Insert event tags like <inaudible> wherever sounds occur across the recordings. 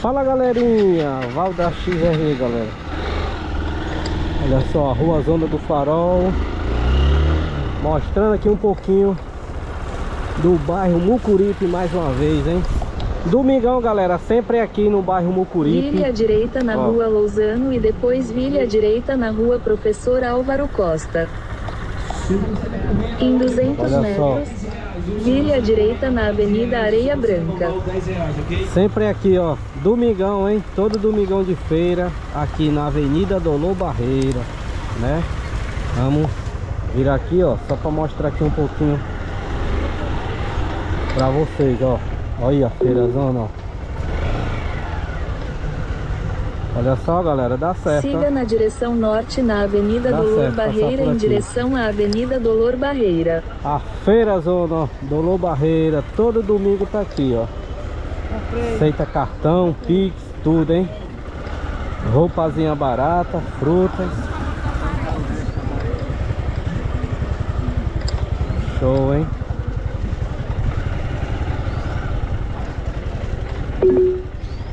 Fala galerinha, Val da XR galera Olha só, a rua Zona do Farol Mostrando aqui um pouquinho Do bairro Mucuripe mais uma vez, hein Domingão galera, sempre aqui no bairro Mucuripe Vire à direita na Ó. rua Lousano e depois vire à direita na rua Professor Álvaro Costa. Em 200 Olha só. Vire à direita na Avenida Areia Branca. Sempre aqui, ó, domingão, hein? Todo domingão de feira, aqui na Avenida Dolor Barreira, né? Vamos vir aqui, ó, só para mostrar aqui um pouquinho para vocês, ó. Olha a feirazona, ó. Olha só, galera, dá certo. Siga na direção norte na Avenida Dá Dolor certo, Barreira em direção à Avenida Dolor Barreira. A feira zona, Dolor Barreira, todo domingo tá aqui, ó. Aceita cartão, pix, tudo, hein? Roupazinha barata, frutas. Show, hein?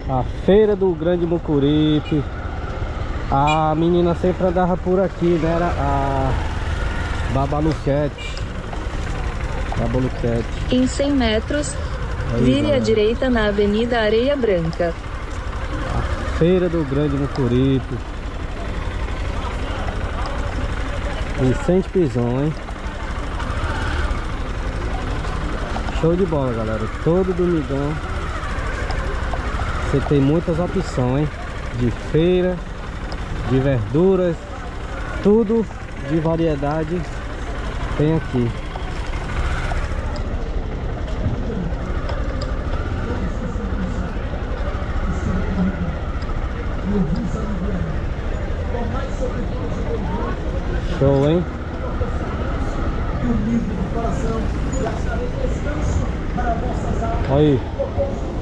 A feira do Grande Mucuripe. A menina sempre andava por aqui, né? Era a Babaluquete. Babaluquete. Em 100 metros, Aí, vire à direita na Avenida Areia Branca. Feira do Grande Mucuripe. Vicente Pison, hein? Show de bola, galera. Todo domingão. Você tem muitas opções? De feira, de verduras, tudo de variedade tem aqui. Show, hein? Olha aí.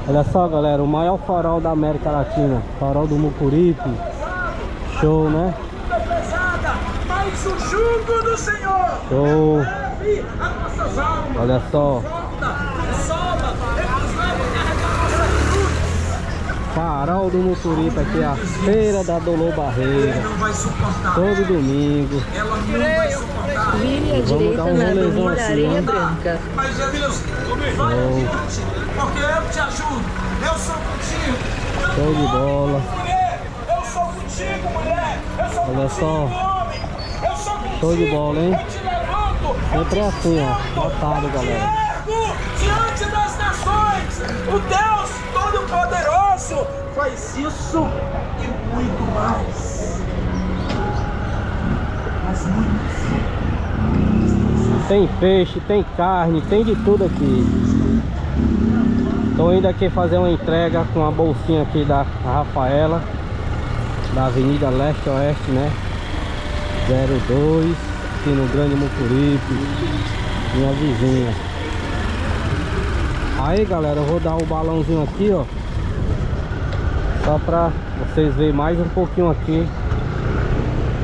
Olha só, galera, o maior farol da América Latina. Farol do Mucuripe. Show, né? pesada, mas o jugo do Senhor Show. Olha só. Farol do Mucuripe aqui, a Feira da Dolor Barreira. Todo domingo. Ela não vai suportar. Vire à direita um na Avenida Areia? Branca. Mas vai adiante, porque eu te ajudo. Eu sou contigo. Show de bola. Mulher, eu sou contigo, mulher. Eu sou Olha contigo, só. homem. Eu sou contigo. Show de bola, hein? Eu te levanto. eu te assim, ó. eu galera. Te ergo diante das nações. O Deus Todo-Poderoso faz isso e muito mais. Mas muito. Tem peixe, tem carne, tem de tudo aqui. Tô indo aqui fazer uma entrega com a bolsinha aqui da Rafaela Da Avenida Leste Oeste, né? 02 Aqui no Grande Mucuripe Minha vizinha. Aí galera, eu vou dar o balãozinho aqui, ó Só pra vocês verem mais um pouquinho aqui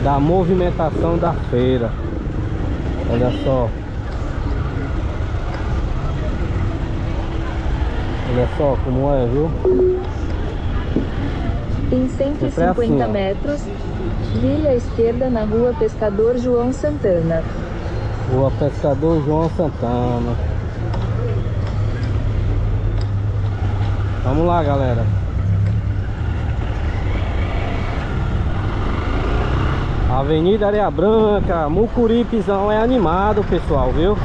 Da movimentação da feira. Olha só. Olha só como é, viu? Em Sempre 150 assim, ó. metros, vire à esquerda na Rua Pescador João Santana. Rua Pescador João Santana. Vamos lá, galera. Avenida Areia Branca, Mucuripezão é animado, pessoal, viu?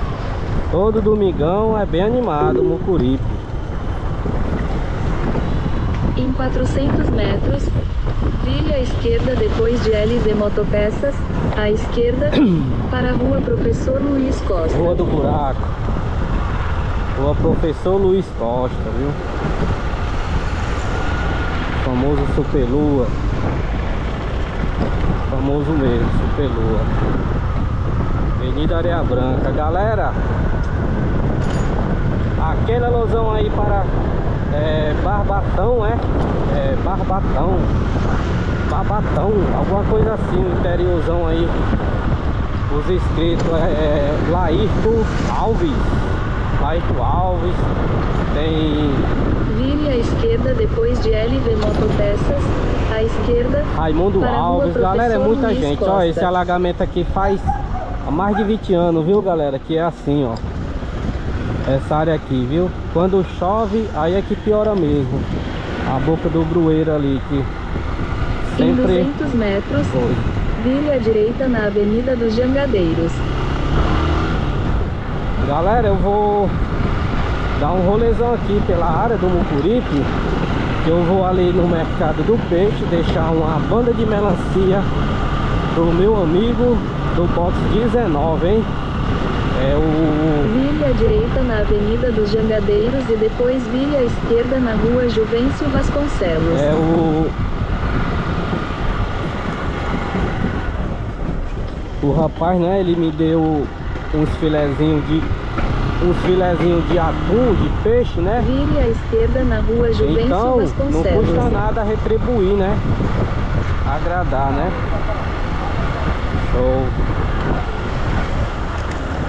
Todo domingão é bem animado, Mucuripe. Em 400 metros, vire à esquerda depois de LZ Motopeças, à esquerda, <clears throat> para a Rua Professor Luiz Costa. Rua do Buraco. Rua Professor Luiz Costa, viu? Famoso Superlua. Famoso mesmo, Superlua. Avenida Areia Branca. Galera, aquele alusão aí para é, Barbatão, é? É, Barbatão. Barbatão, alguma coisa assim, o interiorzão aí. Os inscritos é, é Alves. Laírto Alves. Tem Vire à esquerda depois de LV Motopeças, à esquerda, Raimundo Alves, galera, é muita Luiz gente. Ó, Costa. esse alagamento aqui faz há mais de 20 anos, viu, galera? Que é assim, ó. Essa área aqui, viu? Quando chove, aí é que piora mesmo. A boca do brueiro ali, que em sempre 200 metros, foi. vire à direita na Avenida dos Jangadeiros. Galera, eu vou dar um rolezão aqui pela área do Mucuripe. Que eu vou ali no mercado do peixe deixar uma banda de melancia pro meu amigo do box 19, hein? É o Vire à direita na Avenida dos Jangadeiros e depois vire à esquerda na Rua Juvencio Vasconcelos. É o. O rapaz, né? Ele me deu uns filezinhos de. Uns filezinhos de atum, de peixe, né? Vire à esquerda na Rua Juvencio Então, não Vasconcelos. custa nada retribuir, né? Agradar, né? Show.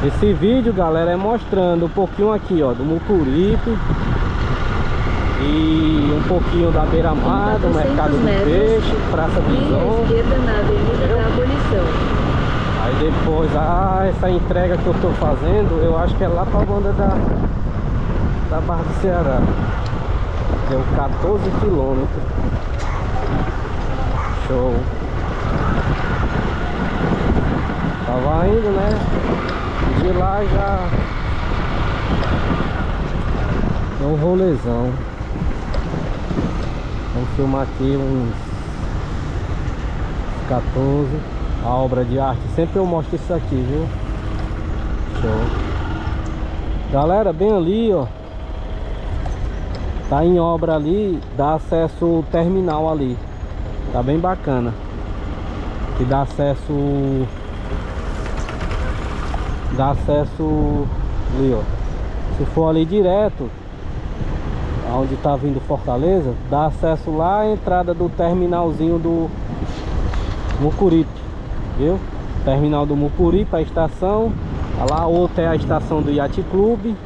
Esse vídeo, galera, é mostrando um pouquinho aqui, ó, do Mucuripe. E um pouquinho da beira-mar, do 400 mercado do peixe, Praça à Bison. esquerda na Avenida da Abolição. Aí depois, ah, essa entrega que eu tô fazendo, eu acho que é lá pra banda da, da Barra do Ceará. Deu 14 quilômetros. Show. Tava indo, né? Lá já. Deu um rolezão. Vamos filmar aqui uns 14 a obra de arte. Sempre eu mostro isso aqui, viu? Show. Galera, bem ali, ó. Tá em obra ali, dá acesso terminal ali. Tá bem bacana. Que dá acesso. Dá acesso ali, ó. Se for ali direto, aonde tá vindo Fortaleza, dá acesso lá à entrada do terminalzinho do Mucuripe, viu? Terminal do Mucuripe, a estação. Lá outra é a estação do Yacht Clube.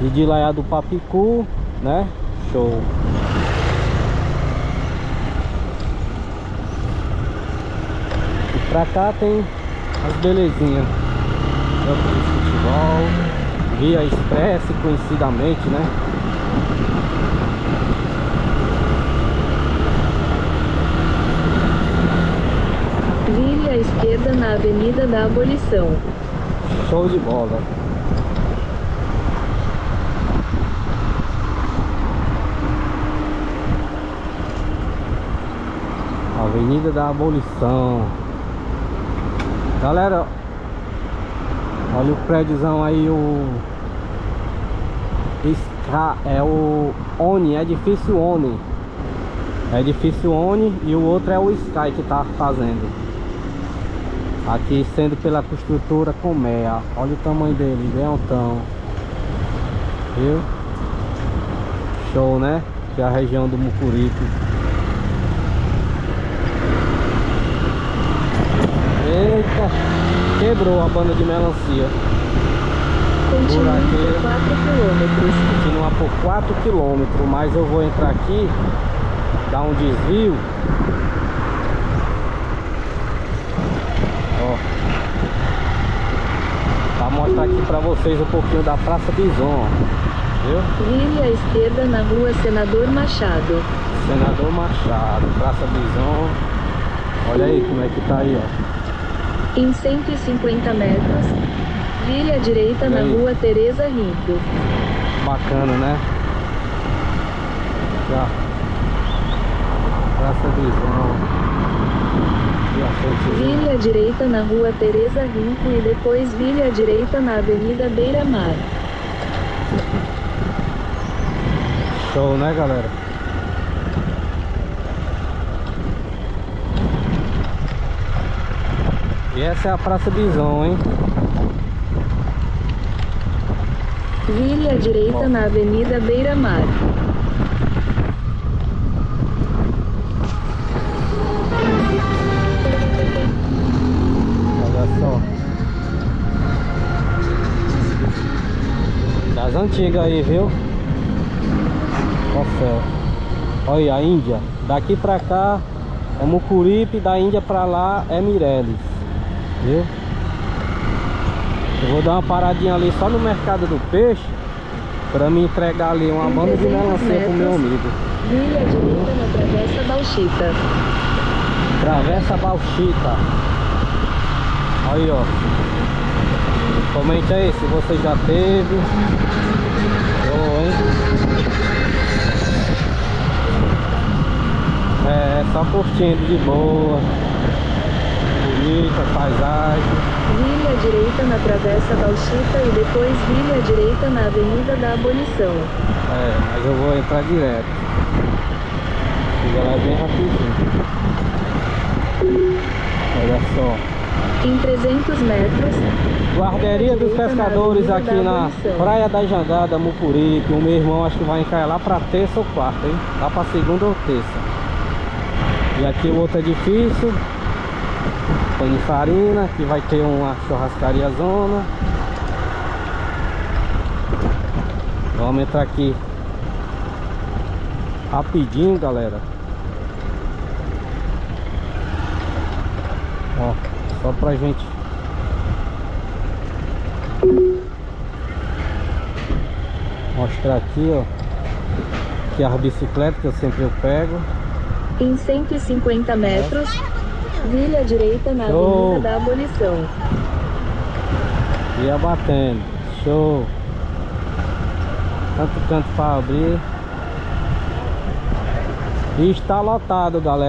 E de lá é a do Papicu, né? Show. E pra cá tem as belezinhas. Campo de futebol. Via Express, conhecidamente, né? Vire à esquerda na Avenida da Abolição. Show de bola. Avenida da Abolição. Galera, olha o prédiozão aí, o. Ska, é o Oni, é edifício Oni. É edifício Oni e o outro é o Sky que tá fazendo. Aqui sendo pela construtora Comea. Olha o tamanho dele, bem altão. Viu? Show, né? Que é a região do Mucuripe. Eita! Quebrou a banda de melancia. Continue Buraqueiro. por 4 quilômetros. Continua por 4 km, mas eu vou entrar aqui, dar um desvio. Ó. Pra mostrar aqui pra vocês um pouquinho da Praça Bison. Viu? Vire à esquerda na Rua Senador Machado. Senador Machado, Praça Bison. Olha aí como é que tá aí, ó. Em 150 metros, vire à direita na? Rua Teresa Rico. Bacana, né? Já. Praça a frontezinha. Vire à direita na Rua Teresa Rico e depois vire à direita na Avenida Beira Mar. Show, né, galera? E essa é a Praça Bison, hein? Vire à direita na Avenida Beira Mar. Olha só. Das antigas aí, viu? Certo. Olha a Índia. Daqui pra cá é Mucuripe, da Índia pra lá é Mireles. Viu? Eu vou dar uma paradinha ali só no mercado do peixe Pra me entregar ali uma banda de 300 melancia pro meu amigo Vire à direita na Travessa Bauxita. Travessa Bauxita Aí ó Comente aí se você já teve Show, hein? É, só curtindo de boa Bonita, paisagem Vire à direita na Travessa Bauxita e depois vire à direita na Avenida da Abolição. É, mas eu vou entrar direto Chega lá bem rapidinho Olha só Em 300 metros, Guarderia dos Direita pescadores aqui na. Praia da Jangada, Mucuripe. O meu irmão acho que vai encair lá pra terça ou quarta, hein? Lá pra segunda ou terça. E aqui o outro edifício. Panifarina, que vai ter uma churrascaria zona. Vamos entrar aqui rapidinho, galera. Ó, só pra gente mostrar aqui, ó. Que as bicicletas que eu sempre eu pego. em 150 metros, vire à direita na Show. Avenida da Abolição. Ia batendo. Show. Tanto canto para abrir. E está lotado, galera.